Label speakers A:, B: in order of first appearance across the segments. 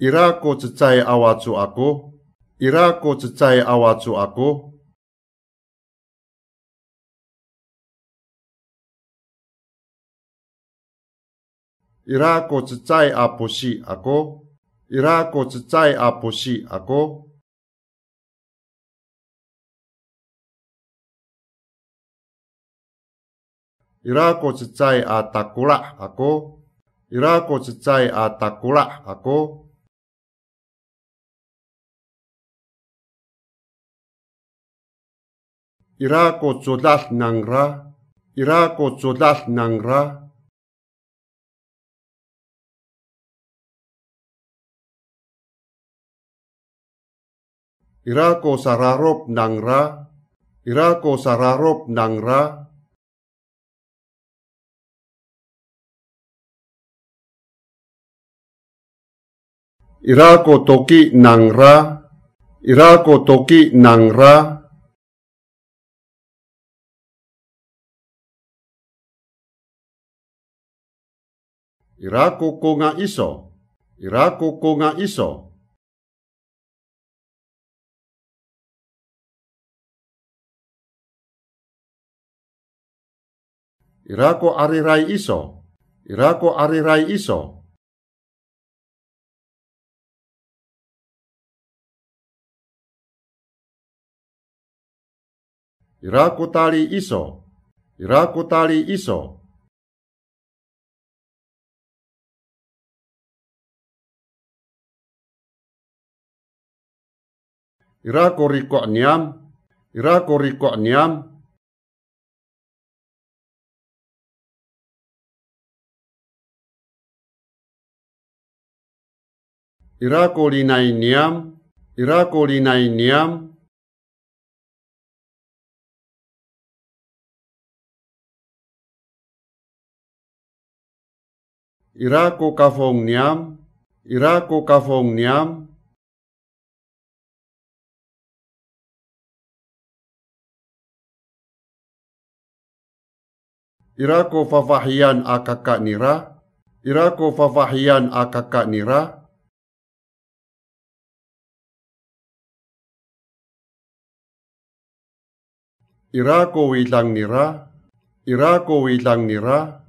A: Ira ko cecai awacu aku. Ira ko cecai awacu aku. Ira ko cecai apusi aku. Ira ko cecai apusi aku. Ira ko cecai atakula aku. Ira ko cecai atakula aku. Ira ko codal nangra. Ira ko codal nangra. Ira ko sararop nangra. Ira ko sararop nangra. Ira ko toki nangra. Ira ko toki nangra. Ira ko ko nga iso. Ira ko ko nga iso. Ira ko arirai iso. Ira ko arirai iso. Ira ko tali iso. Ira ko tali iso. irako riko niam irako riko niam irako linai niam irako linai niam irako kafong niam irako kafong niam Ira ko akaka nira. Ira ko akaka nira. Ira ko wilang nira. Ira ko wilang nira.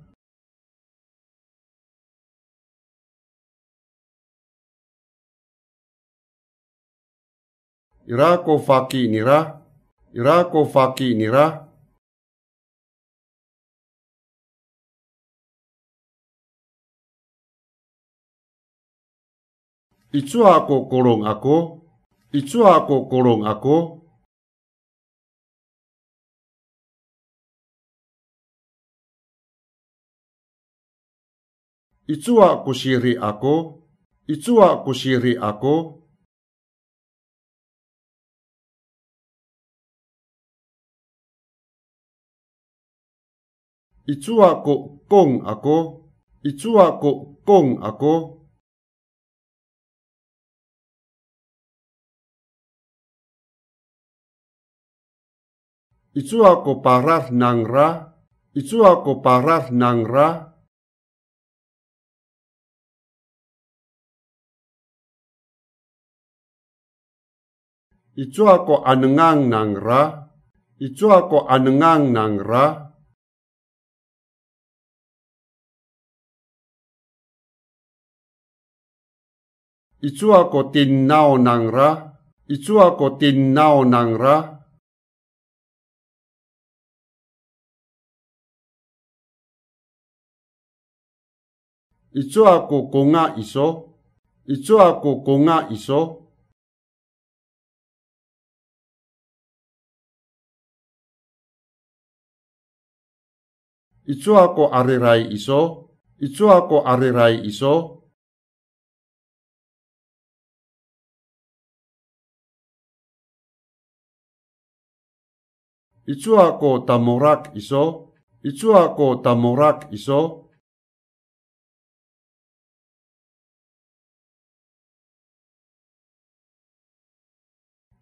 A: Ira ko faki nira. Ira ko faki nira. Itu ako kolong aku. Itu ako kolong aku. Itu aku siri aku. Itu aku siri aku. Itu aku kong aku. Itu aku kong aku. Itu aku parah nangra. Itu aku parah nangra. Itu aku anengang nangra. Itu aku anengang nangra. Itu ako tinnao nangra. Itu ako tinnao nangra. Itu ako kunga iso. Itu ako kunga iso. Itu ako arirai iso. Itu ako arirai iso. Itu ako tamorak iso. Itu ako tamorak iso.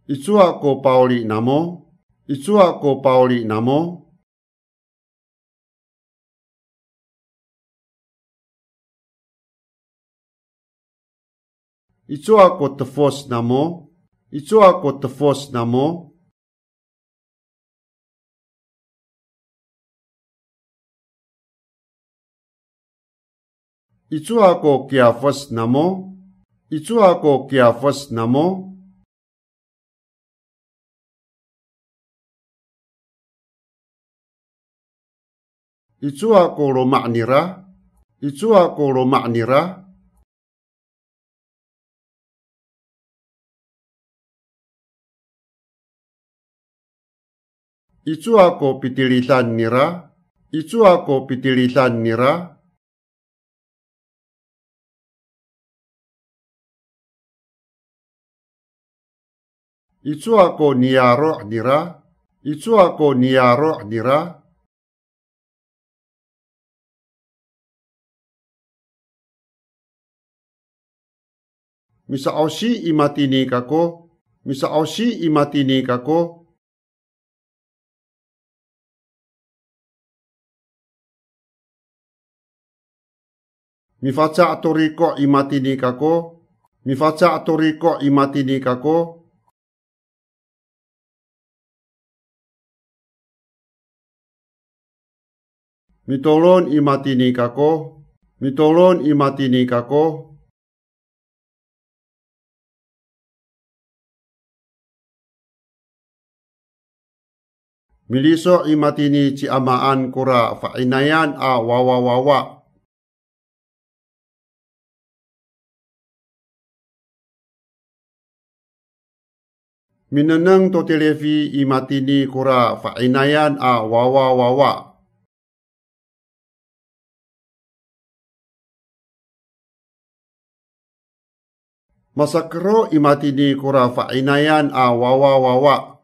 A: Itsuako Pauli Namo. Itsuako Pauli Namo. Itsuako Tefos Namo. Itsuako Tefos Namo. Itsuako Kiafos Namo. Itsuako Kiafos Namo. Itua ko lo maknira. Itua ko lo maknira. Itua ko pitilitan nira. Itua ko pitilitan nira. Itua ko niaro nira. Itua ko niaro nira. Misa ausi imatini kako. Misa ausi imatini kako. Mi faca atoriko imatini kako. Mi faca atoriko imatini kako. Mitolon imatini kako. Mitolon imatini kako. Miliso imatini ci amaan kura fainayan a wawa wawa. Mineneng to televi imatini kura fainayan a wawa wawa. Masakro imatini kura fainayan a wawa wawa.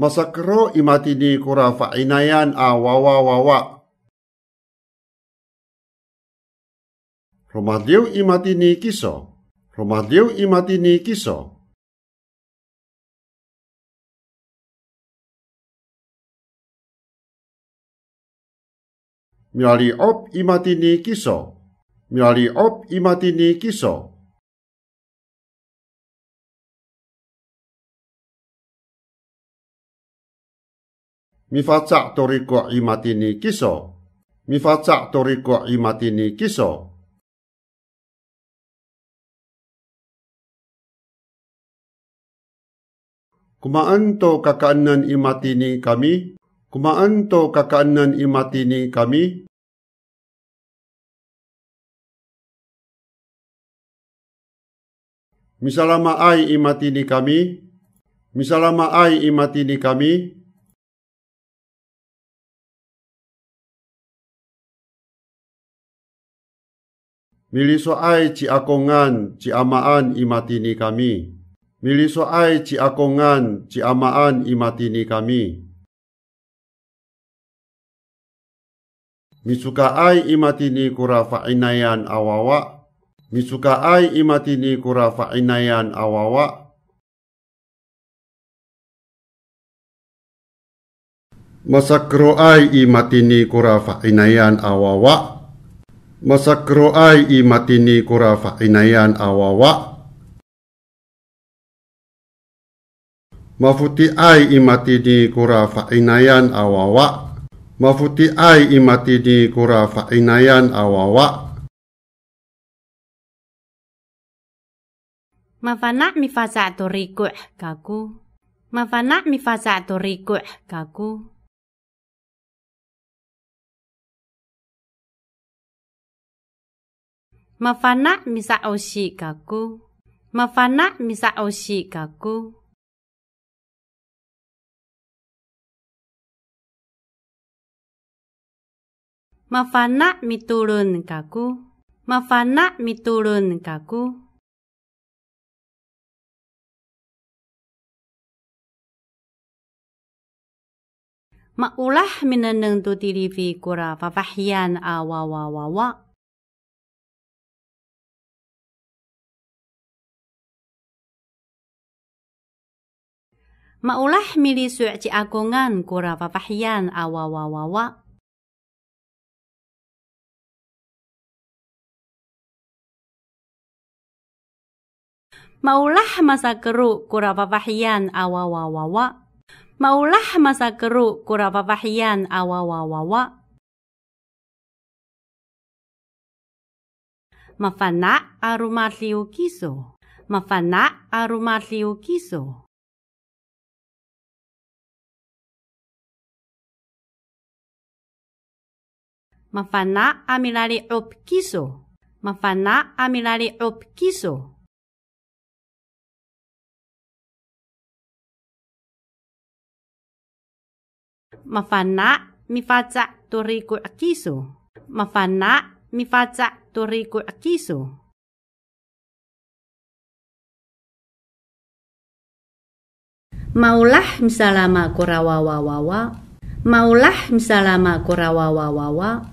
A: Masakro imatini kura fainayan a wawa wawa. Romadeu imatini kiso. Romadeu imatini kiso. Miali op imatini kiso. Miali op imatini kiso. Mi facak toriko imatini kiso. Mi facak toriko imatini kiso. Kumaan to kakaanan imatini kami. Kumaan to kakaanan imatini kami. Misalama ai imatini kami. Misalama ai imatini kami. Miliso ai ci akongan ci amaan imatini kami. Miliso ai ci akongan ci amaan imatini kami. Misuka ai imatini kura fainayan awawa. Misuka ai imatini kura fainayan awawa. Masakro ai imatini kura fainayan awawa. Masakro ai imatini kura fainayan awawa. Mafuti ai imatini kura fainayan awawa. Mafuti ai imatini kura fainayan awawa.
B: Mafana mi faza to riku kaku. Mafana mi faza to riku kaku. Mafana misa oshi kaku. Mafana misa oshi kaku. Mafana miturun kaku. Mafana miturun kaku. Maulah mineneng tu tilivi kura papahyan a Maulah mili ci agongan kura papahyan a wa wa wa wa. Maulah masa keru kura papahian awawawawa. Maulah masa keru kura papahian awawawawa. Mafana arumatliu kiso. Mafana arumatliu kiso. Mafana amilari op kiso. Mafana amilari op kiso. Mafana mifaca toriku akiso. Mafana mifaca toriku akiso. Maulah misalama kurawawawawa. Maulah misalama kurawawawawa.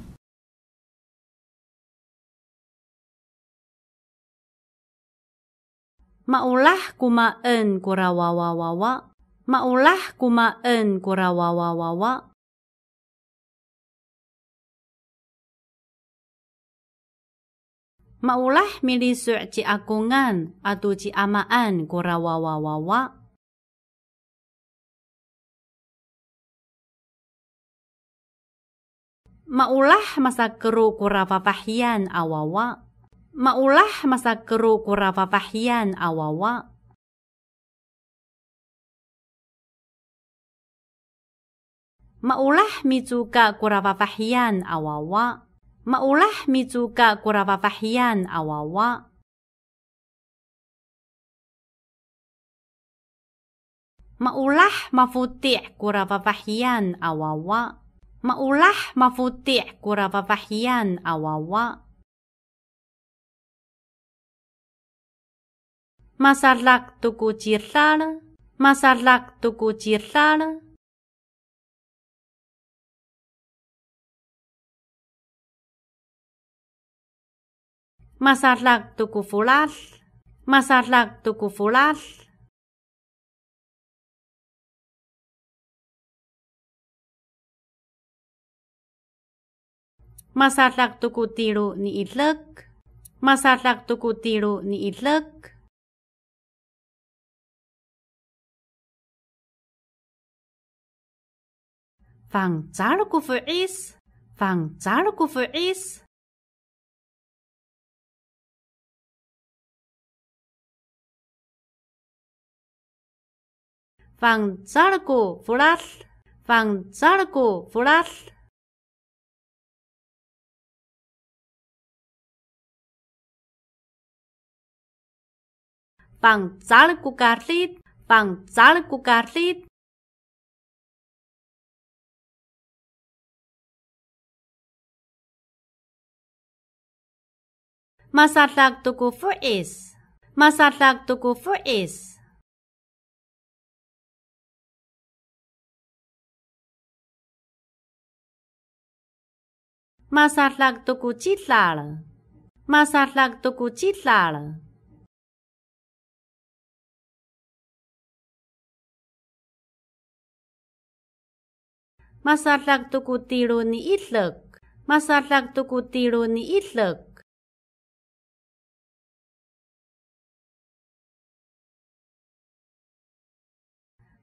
B: Maulah kumaen kurawawawawa. Maulah kumaen kurawawawawa. Maulah milisu ci akungan atau ci amaan kurawawawawa. Maulah masa keru kura papahian awawa. Maulah masa keru kura papahian awawa. Maulah micuka kura papahian awawa. Maulah micuka kura papahian awawa. Maulah mafutih kura papahian awawa. Maulah mafutih kura papahian awawa. Masarlak tuku cirlar. Masarlak tuku cirlar. Masarlak tuku fulal. Masarlak tuku fulal. Masarlak tuku tiru ni itlek. Masarlak tuku tiru ni Fang ku fuis. Fang ku fuis. Fang ku fulal. Fang ku fulal. Pangcal ku karlit, pangcal ku karlit. Masatlak tuku fuis. Masatlak Masatagtuku for is. Masatlak Masatagtuku for is. Masatagtuku chitlal. Masatagtuku chitlal. Masatagtuku tiro ni itlog. Masatagtuku tiro ni itlog.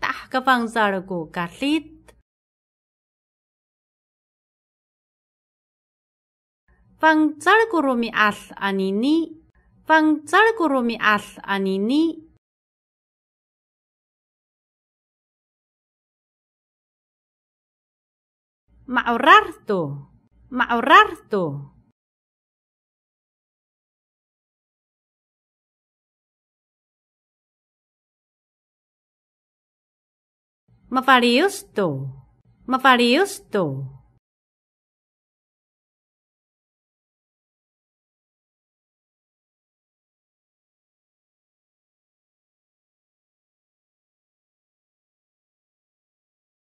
B: tạc cái văng giờ là gỗ cát lít. Văng giờ là gỗ rồi mi ăn anh ní. Văng giờ là Mafaristo. Mafaristo.